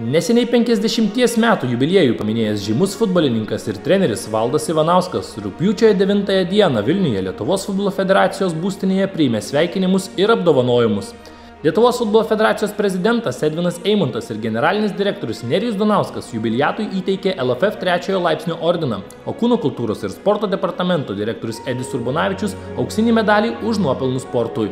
Neseniai 50 metų jubiliejų paminėjęs žymus futbolininkas ir treneris Valdas Ivanauskas rūpiučio 9 dieną Vilniuje Lietuvos futbolo federacijos būstinėje priėmė sveikinimus ir apdovanojimus. Lietuvos futbolo federacijos prezidentas Edvinas Eimontas ir generalinis direktorius Nerijus Donauskas jubiliatui įteikė LFF trečiojo laipsnio ordiną, o kūno kultūros ir sporto departamento direktorius Edis Urbonavičius auksinį medalį už nuopelnus sportui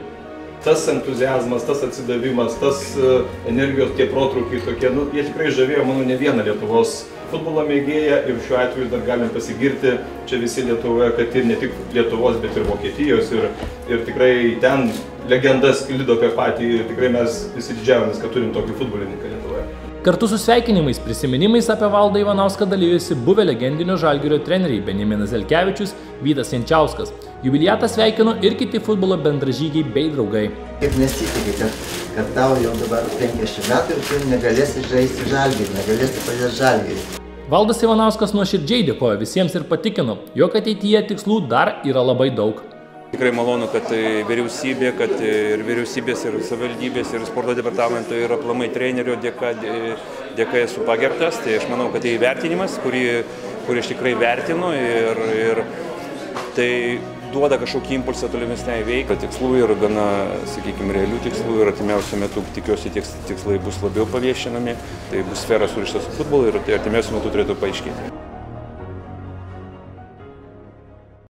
tas entuzijazmas, tas atsidavimas, tas e, energijos tie protrukiai tokie, nu, jie tikrai žavėjo, manau, ne vieną Lietuvos futbolo mėgėją ir šiuo atveju dar galim pasigirti čia visi Lietuvoje, kad ir ne tik Lietuvos, bet ir Vokietijos ir, ir tikrai ten legendas sklido apie patį ir tikrai mes visi didžiavomės, kad turim tokį futbolininką Lietuvoje. Kartu su sveikinimais, prisiminimais apie Valdą Ivanauską dalyjosi buvę legendinio žalgerio treneriai Benjaminas Zelkevičius, Vytas Jančiauskas. Jubiliatą sveikino ir kiti futbolo bendražygiai bei draugai. Kaip nesitikė, kad, kad tau jau dabar 50 metų ir tu negalėsi žaisti žalgerį, negalėsi padėti žalgerį. Valdas Ivanauskas nuoširdžiai dėkoja visiems ir patikino, jog ateityje tikslų dar yra labai daug. Tikrai malonu, kad vyriausybė, kad ir vyriausybės, ir savivaldybės, ir sporto departamento, ir aplamai trenerio dėka, dėka esu pagerbtas. Tai aš manau, kad tai įvertinimas, kurį, kurį aš tikrai vertinu ir, ir tai duoda kažkokį impulsą tolimesniai veiklai. Tikslų ir gana, sakykime, realių tikslų ir artimiausiu metu tikiuosi tikslai bus labiau paviešinami. Tai bus sfera surišta su futbolu ir tai artimiausiu metu turėtų paaiškėti.